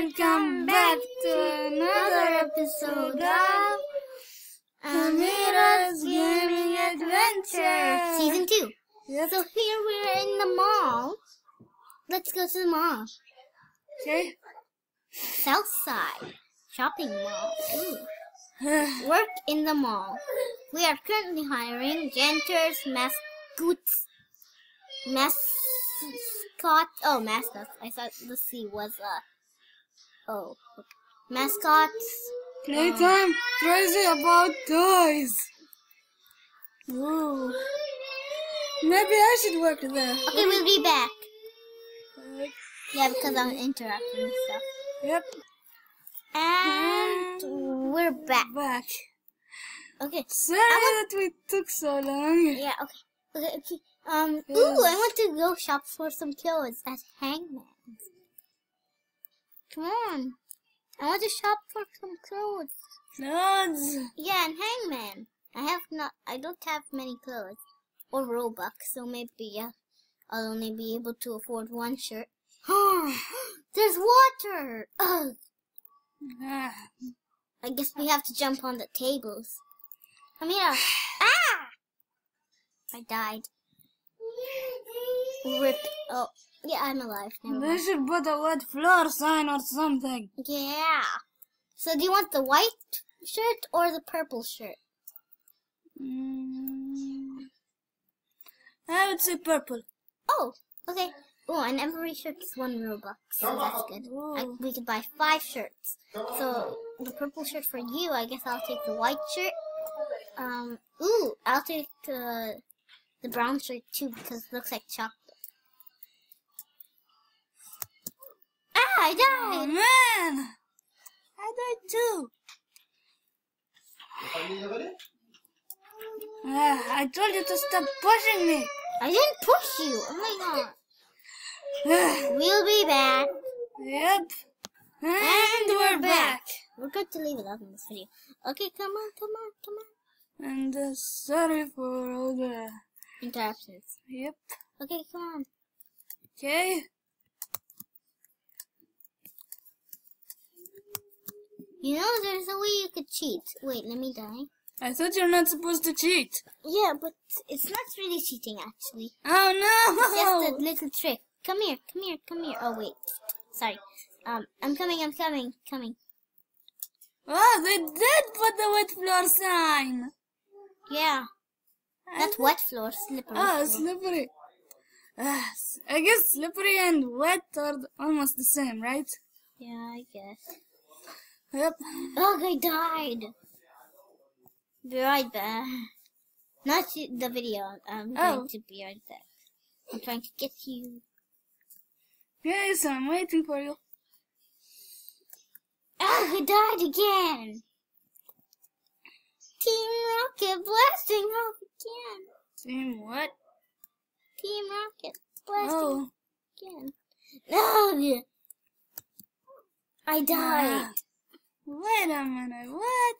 Welcome back to another episode of Ameera's Gaming Adventure. Season 2. Yep. So here we're in the mall. Let's go to the mall. Okay. South Side Shopping Mall. Ooh. Work in the mall. We are currently hiring janitors, mascots, mascot. Oh, mascots. I thought the C was a. Oh, mascots. Playtime crazy about toys. Ooh. Maybe I should work there. Okay, we'll be back. Yeah, because I'm interrupting and stuff. Yep. And we're back. Back. Okay. Sorry that we took so long. Yeah. Okay. Okay. Okay. Um. Ooh, I want to go shop for some clothes at Hangman's. Come on. I want to shop for some clothes. Clothes. Yeah, and Hangman. I have not. I don't have many clothes or Robux, so maybe yeah, I'll only be able to afford one shirt. There's water. Ugh. I guess we have to jump on the tables. Come here. ah! I died. Rip. Oh, yeah, I'm alive. Never They mind. should put a wet floor sign or something. Yeah. So do you want the white shirt or the purple shirt? Mm, I would say purple. Oh, okay. Oh, and every shirt is one Robux, so that's good. I, we could buy five shirts. So the purple shirt for you, I guess I'll take the white shirt. Um, ooh, I'll take uh, the brown shirt too because it looks like chocolate. I Oh died. man! I died too. Ah, I told you to stop pushing me. I didn't push you. Oh my god. We'll be back. yep. And, And we're we're back. We're going to leave it up in this video. Okay, come on, come on, come on. And uh, sorry for all the. Interruptions. Yep. Okay, come on. Okay. You know, there's a way you could cheat. Wait, let me die. I thought you're not supposed to cheat. Yeah, but it's not really cheating, actually. Oh no! It's just a little trick. Come here, come here, come here. Oh, wait. Sorry. Um, I'm coming, I'm coming, coming. Oh, they did put the wet floor sign. Yeah. Not wet floor, slippery. Ah, floor. slippery. Ah, I guess slippery and wet are almost the same, right? Yeah, I guess. Yep. Oh, I died. Be right back. Not the video. I'm Oh. going to be right back. I'm trying to get you. Yes, I'm waiting for you. Oh, I died again. Team Rocket blasting off again. Team what? Team Rocket blasting Oh. again. No! I died. Ah. Wait a minute, what?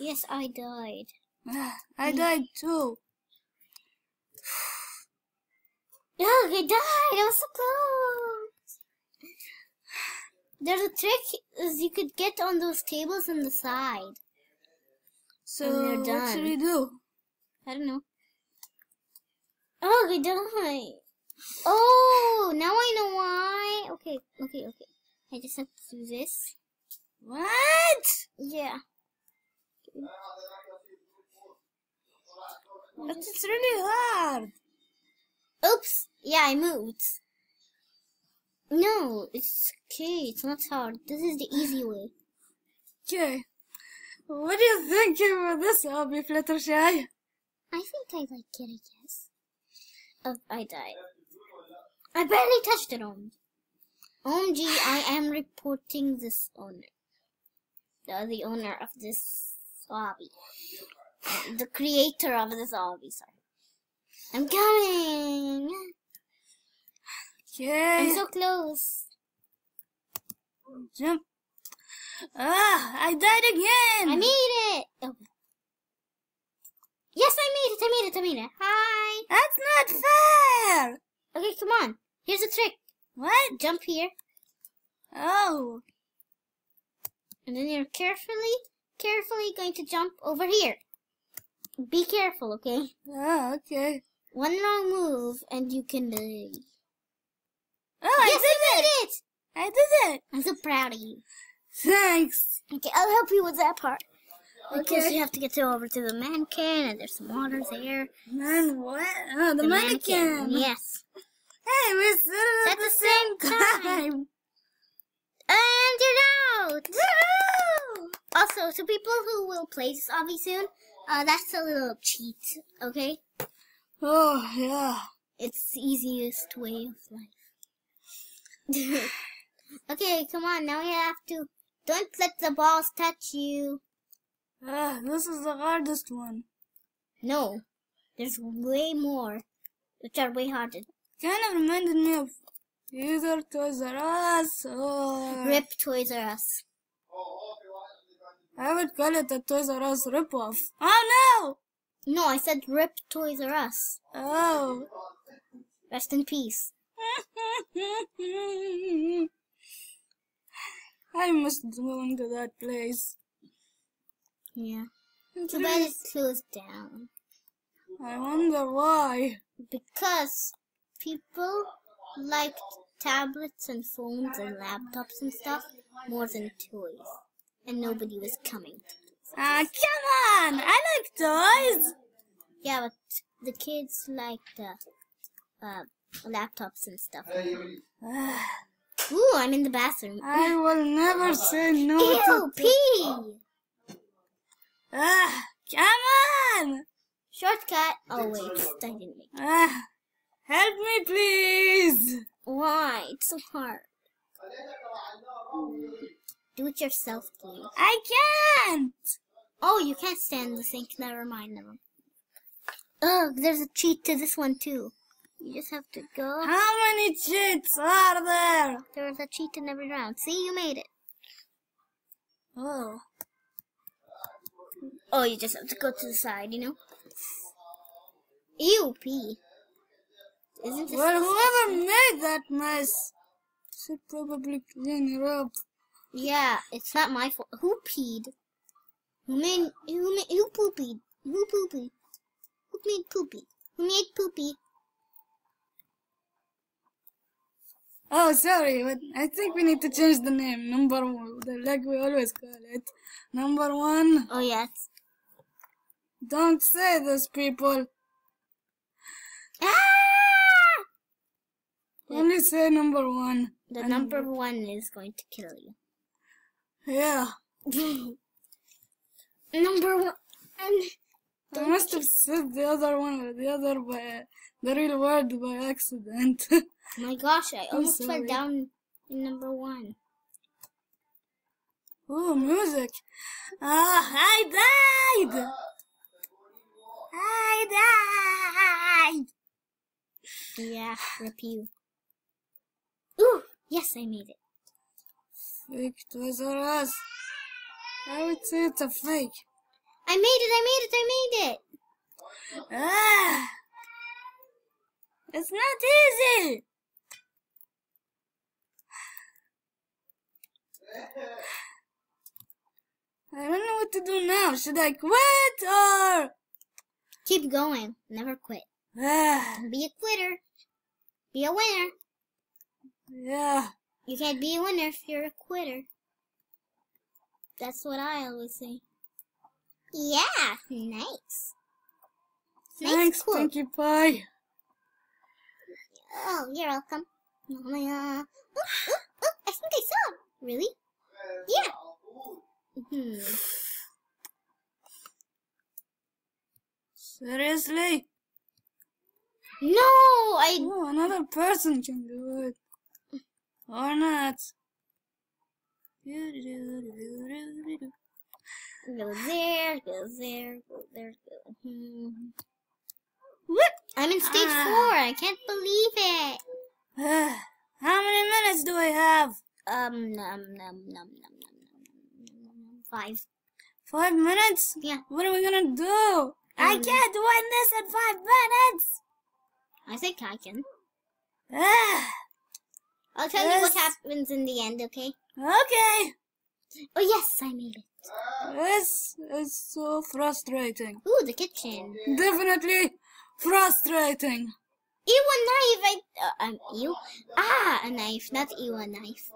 Yes, I died. I died too. No, I died. I was so close. There's a trick is you could get on those tables on the side. So, what should we do? I don't know. Oh, I died. Oh, now I know why. Okay, okay, okay. I just have to do this. What? Yeah. But it's really hard. Oops. Yeah, I moved. No, it's okay. It's not hard. This is the easy way. Okay. What do you think of this obby, Fluttershy? I think I like it, I guess. Oh, I died. I barely touched it, on. OMG, I am reporting this owner. The, the owner of this obby. The creator of this obby, sorry. I'm coming! Okay. I'm so close. Jump. Ah, I died again. I made it! Oh. Yes, I made it, I made it, I made it. Hi! That's not fair. Okay, come on. Here's a trick. What? Jump here. Oh. And then you're carefully, carefully going to jump over here. Be careful, okay? Ah, okay. One wrong move and you can die. Oh, I yes, did you it! did it! I did it! I'm so proud of you. Thanks. Okay, I'll help you with that part. Because Okay. you have to get to over to the mannequin and there's some water there. Man, what? Oh, the, mannequin. Yes. Hey, we said it at At the the same same time. time. And you're out! Woo! Also, to people who will play this obby soon, uh, that's a little cheat, okay? Oh, yeah. It's the easiest way of life. okay, come on, now we have to. Don't let the balls touch you. Ah, this is the hardest one. No, there's way more, which are way harder. Kind of reminded me of either Toys R Us or... Rip Toys R Us. I would call it a Toys R Us ripoff. Oh, No, No, I said Rip Toys R Us. Oh. Rest in peace. I missed going to that place. Yeah. Too bad it's closed down. I wonder why. Because people liked tablets and phones and laptops and stuff more than toys. And nobody was coming. Ah, come on! I like toys! Yeah, but the kids like uh, uh, laptops and stuff. Ooh, I'm in the bathroom. I will never say no Ew, to... pee! Ah, come on! Shortcut. Oh wait, I didn't make. it. Ah, help me, please! Why? It's so hard. Do it yourself, please. I can't! Oh, you can't stand the sink. Never mind. Never. Oh, there's a cheat to this one too. You just have to go. How many cheats are there? There's a cheat in every round. See, you made it. Oh. Oh, you just have to go to the side, you know? Ew, pee. Isn't this... Well, whoever made that mess should probably clean it up. Yeah, it's not my fault. Who peed? Who made... Who made... Who poopied? Who poopy? Who made poopy? Who made poopy? Oh, sorry, but I think we need to change the name. Number one, the- like we always call it. Number one. Oh, yes. Don't say this, people. Ah! Only say number one. The And- number one is going to kill you. Yeah. number one. I must have said the other one the other by the real word by accident. My gosh, I almost fell down in number one. oh, music. Ah, I died. I died. Yeah, rip you. Yes, I made it. Fake Toys R Us. I would say it's a fake. I made it, I made it, I made it. Ah, it's not easy. I don't know what to do now. Should I quit or? Keep going, never quit. Ah, Be a quitter. Be a winner. Yeah. You can't be a winner if you're a quitter. That's what I always say. Yeah, nice. Nice Thanks, quote. Pinkie Pie. Oh, you're welcome. Oh my god. Oh, oh, oh, I think I saw. him. Really? Yeah. Hmm. Seriously? No, I. Oh, another person can do it. Or not. Go there, go there, go there, go. Hmm. Whoop! I'm in stage ah. four. I can't believe it. How many minutes do I have? Um, num, num, num, num, num, num, num, five. Five minutes? Yeah. What are we gonna do? Um, I can't win this in five minutes. I think I can. Ah. I'll tell you what happens in the end, okay? okay. Oh yes, I made it. This is so frustrating. Ooh, the kitchen. Definitely frustrating. Ew, a knife. I uh, um, ew. Ah, a knife, not ew, a knife.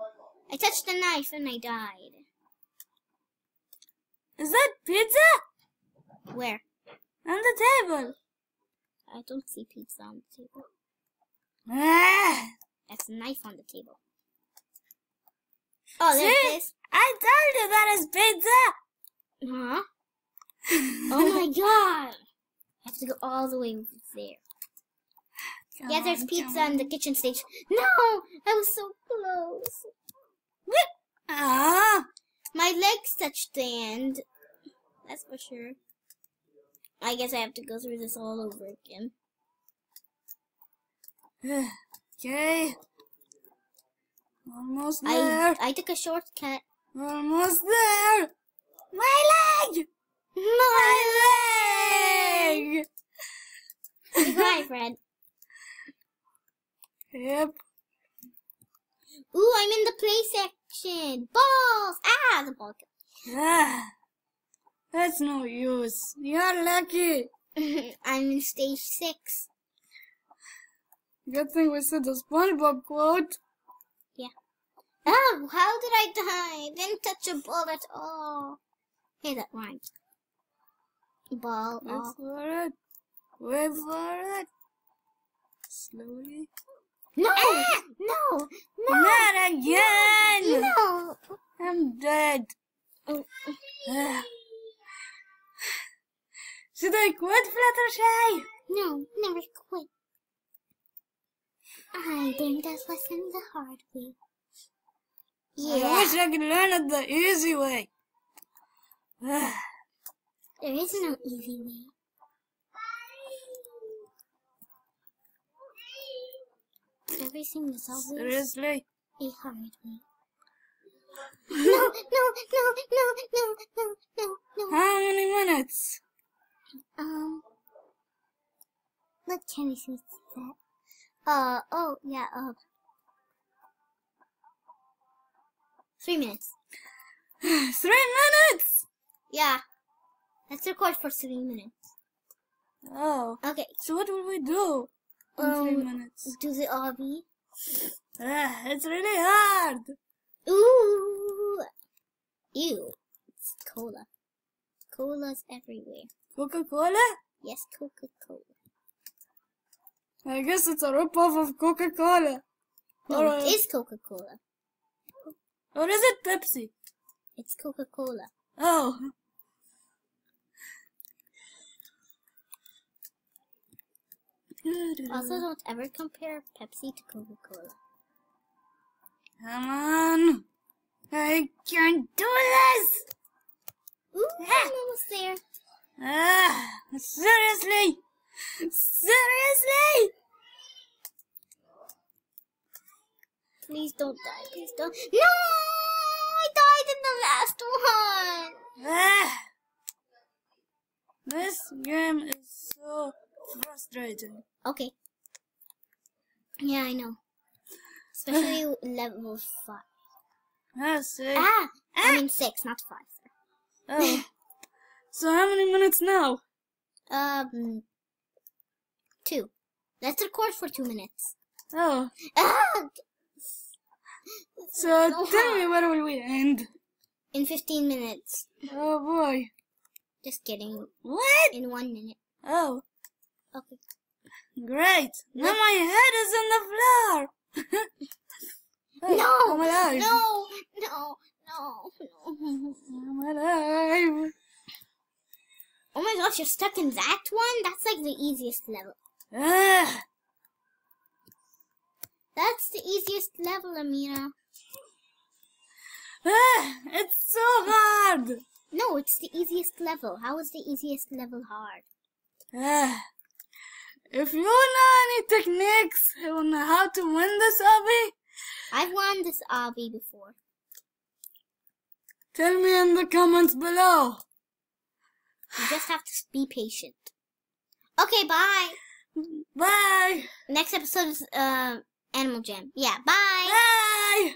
I touched the knife and I died. Is that pizza? Where? On the table. I don't see pizza on the table. Ah, That's a knife on the table. Oh, there See? it is. I told you that is pizza. Huh? Oh my god! I have to go all the way there. Come yeah, there's on, pizza on the kitchen stage. No! I was so close. Ah, My legs touched the end. That's for sure. I guess I have to go through this all over again. okay. Almost there. I I took a shortcut. Almost there. My leg. My leg. Goodbye, friend. Yep. Ooh, I'm in the play section. Balls! Ah, the ball. Ah, that's no use. You're lucky. I'm in stage six. Good thing we said the SpongeBob quote. Yeah. Oh, how did I die? Didn't touch a ball at all. Hey, that rhymes. Ball Wait off. for it. Wait for it. Slowly. No! No! No! Not again. No! I'm dead. Oh, Ah. Should I quit, Fluttershy? no, never quit. I learned that lesson the hard way. Yeah. I wish I could learn it the easy way. There is no easy way. Everything is always Seriously? a hard way. No, no, no, no, no, no, no, no. How many minutes? Um, what can we say to that? Uh, oh, yeah, uh, three minutes. Three minutes? Yeah, let's record for three minutes. Oh. Okay, So what will we do in three Um, minutes? do the obby. Ah, it's really hard. Ooh, ew, it's cola. Cola's everywhere. Coca-Cola? Yes, Coca-Cola. I guess it's a rip-off of Coca-Cola. No, Or, it uh, Coca-Cola. or is it Pepsi? It's Coca-Cola. Oh. Also, don't ever compare Pepsi to Coca-Cola. Come on. I can't do this. Ooh, I'm almost there. Ah, seriously? Seriously? Please don't die. Please don't. No! I died in the last one. Ah. This game is so frustrating. Okay. Yeah, I know. Especially level five. Ah, see. Ah, I mean six, not five. Oh. so how many minutes now? Um, two. Let's record for two minutes. Oh. Ah, So tell me where will we end? in fifteen minutes. Oh boy. Just kidding. What? In one minute. Oh, Okay. great. Now my head is on the floor. Oh, No! I'm alive. No! No! No! I'm alive. Oh my gosh, you're stuck in that one? That's like the easiest level. Ah. That's the easiest level, Ameera. Ah, it's so hard. No, it's the easiest level. How is the easiest level hard? Ah. If you know any techniques on how to win this obby, I've won this obby before. tell me in the comments below. You just have to be patient. Okay, bye. Bye. Next episode is uh, Animal Jam. Yeah, bye. Bye.